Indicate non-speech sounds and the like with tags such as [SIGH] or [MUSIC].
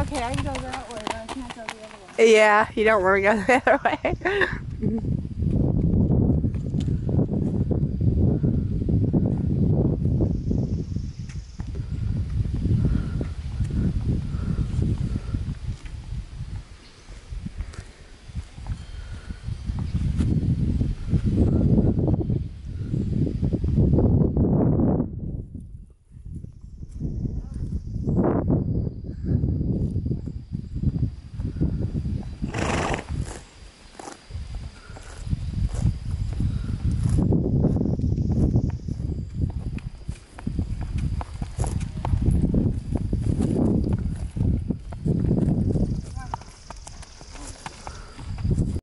okay, I can go that way, but I can't go the other way. Yeah, you don't want to go the other way. [LAUGHS]